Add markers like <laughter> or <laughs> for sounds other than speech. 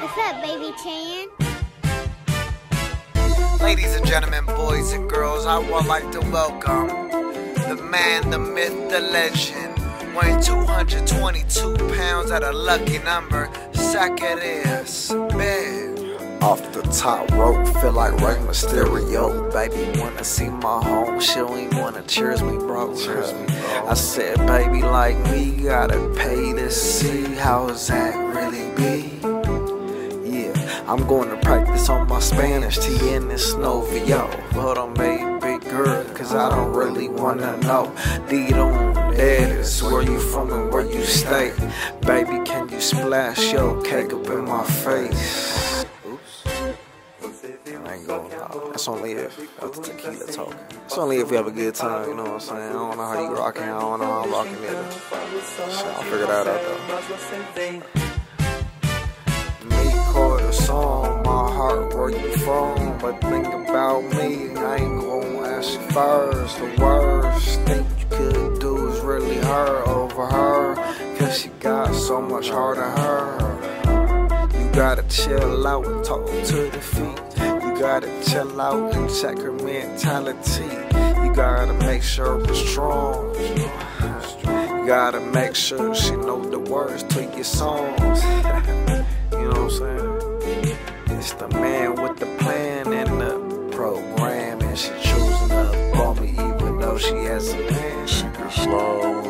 What's up, baby Chan? Ladies and gentlemen, boys and girls, I would like to welcome the man, the myth, the legend, weighing 222 pounds at a lucky number, Zakarias Ben. Off the top rope, feel like Rey Mysterio. Baby, wanna see my home, she don't even wanna cheers me, bro. Cheers me, bro. I said, baby, like me, gotta pay to see how that really be. I'm going to practice on my Spanish, T in this Novio. Hold on, baby girl, cause I don't really wanna know. That is where you from and where you stay. Baby, can you splash your cake up in my face? I ain't going out. That's only if that's the tequila talking. It's only if we have a good time, you know what I'm saying? I don't know how you rocking, I don't know how I'm rocking either. Shit, I'll figure that out though. Song, my heart where you from, but think about me, I ain't gonna ask first. The worst thing you could do is really hurt over her, cause she got so much heart in her. You gotta chill out and talk to the feet. You gotta chill out and check her mentality. You gotta make sure we're strong. You gotta make sure she know the words to your songs. <laughs> you know what I'm saying? It's the man with the plan and the program, and she choosing up on me even though she has a man. She can slide